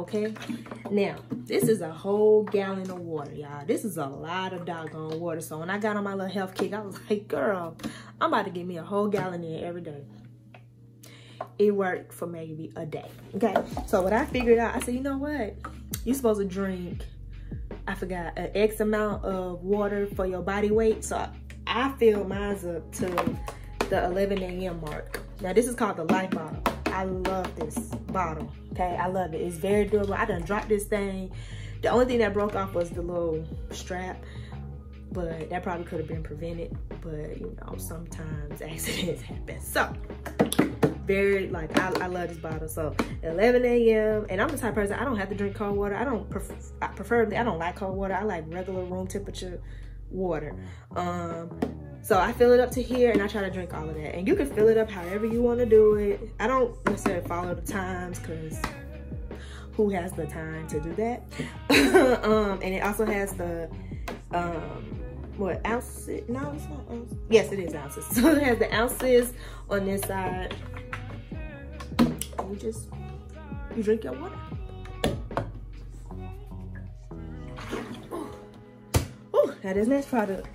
okay? Now, this is a whole gallon of water, y'all. This is a lot of doggone water. So when I got on my little health kick, I was like, girl, I'm about to give me a whole gallon in every day. It worked for maybe a day, okay? So what I figured out, I said, you know what? You're supposed to drink, I forgot, an X amount of water for your body weight. So I filled mine up to the 11 a.m. mark. Now this is called the Life Bottle. I love this bottle, okay? I love it. It's very durable. I done dropped this thing. The only thing that broke off was the little strap, but that probably could have been prevented. But you know, sometimes accidents happen. So, very like I, I love this bottle. So 11 a.m. and I'm the type person I don't have to drink cold water. I don't prefer I preferably I don't like cold water. I like regular room temperature water. Um, so I fill it up to here and I try to drink all of that. And you can fill it up however you want to do it. I don't necessarily follow the times because who has the time to do that? um, and it also has the, um, what, ounces? No, it's not ounces. Yes, it is ounces. So it has the ounces on this side. You just, you drink your water. Ooh, now this next product,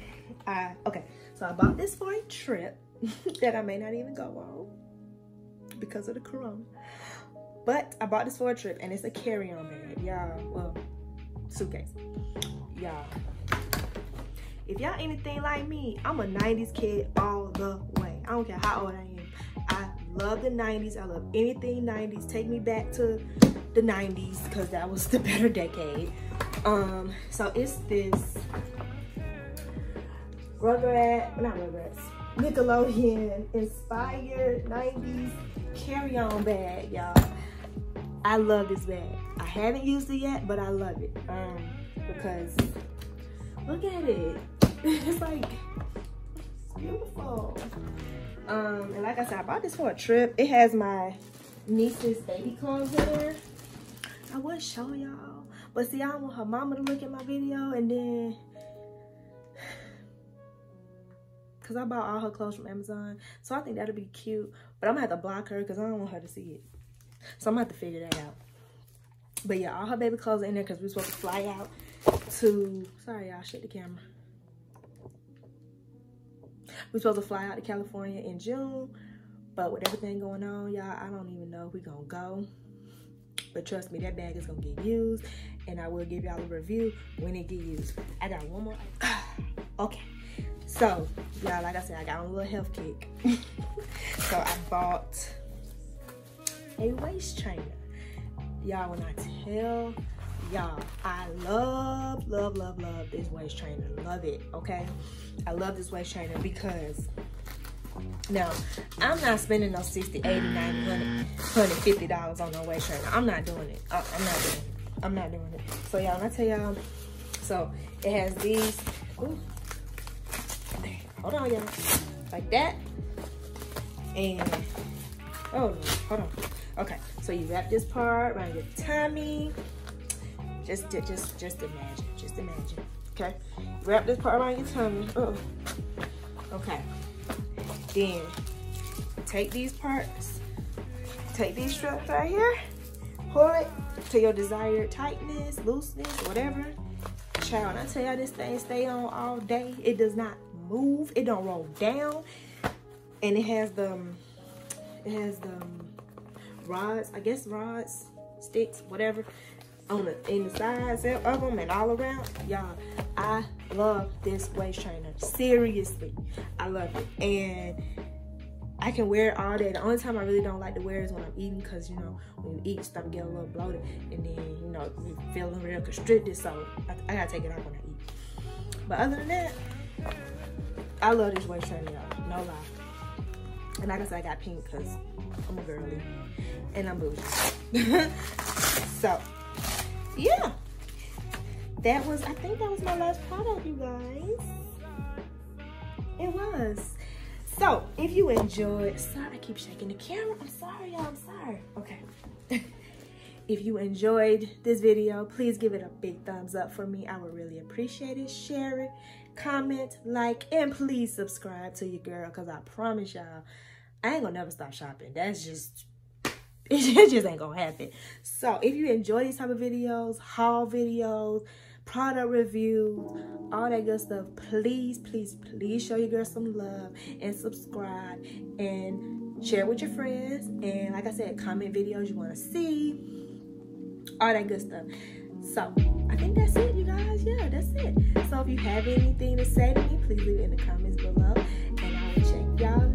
I, okay. So I bought this for a trip that I may not even go on because of the corona. But I bought this for a trip and it's a carry-on bag, y'all. Well, suitcase. Y'all. If y'all anything like me, I'm a 90s kid all the way. I don't care how old I am. I love the 90s. I love anything 90s. Take me back to the 90s because that was the better decade. Um, so it's this Rugrat, not Rugrats, Nickelodeon inspired 90s carry-on bag, y'all. I love this bag. I haven't used it yet, but I love it. Um, because look at it. it's like it's beautiful. Um, and like I said, I bought this for a trip. It has my niece's baby clothes in there. I would show y'all. But see, I don't want her mama to look at my video and then because I bought all her clothes from Amazon. So I think that'll be cute. But I'm going to have to block her because I don't want her to see it. So I'm going to have to figure that out. But yeah, all her baby clothes are in there because we're supposed to fly out to... Sorry, y'all. Shut the camera. We're supposed to fly out to California in June. But with everything going on, y'all, I don't even know if we're going to go. But trust me, that bag is going to get used. And I will give y'all a review when it get used. I got one more. okay. So, y'all, like I said, I got a little health kick. so I bought a waist trainer. Y'all, when I tell y'all, I love, love, love, love this waist trainer. Love it, okay? I love this waist trainer because now, I'm not spending no 60, 80, 90, 100, 150 dollars on no waist trainer. I'm not doing it. I, I'm not doing it. I'm not doing it. So y'all, when I tell y'all, so it has these, ooh, Hold on, y'all. Like that. And, oh, no, hold on. Okay, so you wrap this part around your tummy. Just, just, just imagine, just imagine, okay? Wrap this part around your tummy. Oh, okay. Then, take these parts, take these straps right here, pull it to your desired tightness, looseness, whatever. Child, I tell y'all this thing stay on all day. It does not move. It don't roll down. And it has the, um, it has the um, rods, I guess rods, sticks, whatever, on the in the sides of them and all around. Y'all, I love this waist trainer. Seriously, I love it. And I can wear it all day. The only time I really don't like to wear is when I'm eating because, you know, when you eat, stuff get a little bloated. And then, you know, you feeling real constricted. So I, I got to take it off when I eat. But other than that, I love this trainer, y'all. No lie. And like I said, I got pink because I'm a girly. And I'm bougie. so, yeah. That was, I think that was my last product, you guys. It was. So, if you enjoyed, sorry, I keep shaking the camera. I'm sorry, y'all, I'm sorry. Okay. if you enjoyed this video, please give it a big thumbs up for me. I would really appreciate it. Share it comment, like, and please subscribe to your girl because I promise y'all, I ain't gonna never stop shopping. That's just, It just ain't gonna happen. So if you enjoy these type of videos, haul videos, product reviews, all that good stuff, please, please, please show your girl some love and subscribe and share with your friends. And like I said, comment videos you want to see, all that good stuff. So I think that's it, Yeah, that's it. So if you have anything to say to me, please leave it in the comments below. And I will check y'all